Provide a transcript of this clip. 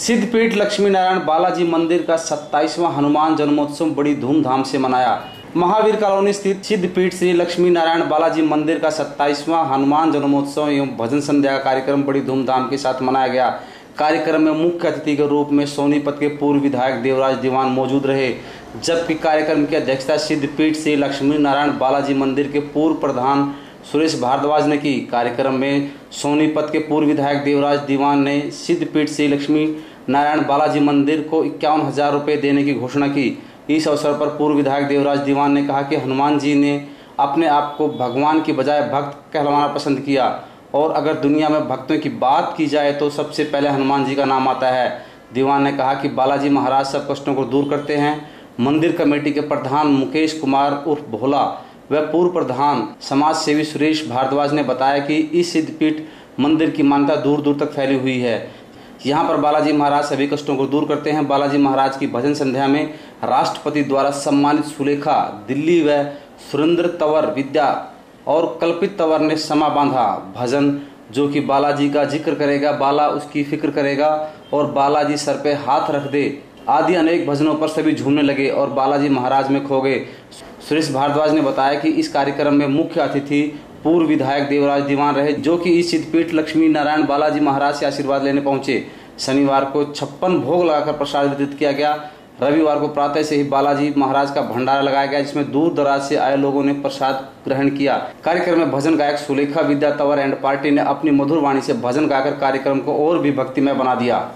सिद्धपीठ लक्ष्मी नारायण बालाजी मंदिर का 27वां हनुमान जन्मोत्सव बड़ी धूमधाम से मनाया। महावीर कॉलोनी स्थित सिद्धपीठ श्री लक्ष्मी नारायण बालाजी मंदिर का 27वां हनुमान जन्मोत्सव एवं भजन संध्या का कार्यक्रम बड़ी धूमधाम के साथ मनाया गया। कार्यक्रम में मुख्य अतिथि के रूप में सोनीपत के पूर्व विधायक देवराज दीवान मौजूद रहे, जबकि कार्यक्रम की अध्यक्षता सिद्धपीठ श्री लक्ष्मी नारायण बालाजी मंदिर के पूर्व प्रधान सुरेश भारद्वाज ने की कार्यक्रम में सोनीपत के पूर्व विधायक देवराज दीवान ने सिद्धपीठ से लक्ष्मी नारायण बालाजी मंदिर को इक्यावन हज़ार रुपये देने की घोषणा की। इस अवसर पर पूर्व विधायक देवराज दीवान ने कहा कि हनुमान जी ने अपने आप को भगवान की बजाय भक्त कहलवाना पसंद किया और अगर दुनिया में भक्तों की बात की जाए तो सबसे पहले हनुमान जी का नाम आता है। दीवान ने कहा कि बालाजी महाराज सब कष्टों को दूर करते हैं। मंदिर कमेटी के प्रधान मुकेश कुमार उर्फ़ भोला व पूर्व प्रधान समाज सेवी सुरेश भारद्वाज ने बताया कि इस सिद्धपीठ मंदिर की मान्यता दूर दूर तक फैली हुई है। यहाँ पर बालाजी महाराज सभी कष्टों को दूर करते हैं। बालाजी महाराज की भजन संध्या में राष्ट्रपति द्वारा सम्मानित सुलेखा, दिल्ली व सुरेंद्र तंवर विद्या और कल्पित तंवर ने समा बांधा भजन, जो कि बालाजी का ज़िक्र करेगा, बाला उसकी फ़िक्र करेगा और बालाजी सर पे हाथ रख दे आदि अनेक भजनों पर सभी झूमने लगे और बालाजी महाराज में खो गए। सुरेश भारद्वाज ने बताया कि इस कार्यक्रम में मुख्य अतिथि पूर्व विधायक देवराज दीवान रहे, जो कि इस सिद्धपीठ लक्ष्मी नारायण बालाजी महाराज से आशीर्वाद लेने पहुँचे। शनिवार को छप्पन भोग लगाकर प्रसाद वितरित किया गया। रविवार को प्रातः से ही बालाजी महाराज का भंडारा लगाया गया, जिसमें दूर दराज से आए लोगों ने प्रसाद ग्रहण किया। कार्यक्रम में भजन गायक सुलेखा विद्या तंवर एंड पार्टी ने अपनी मधुर वाणी से भजन गाकर कार्यक्रम को और भी भक्तिमय बना दिया।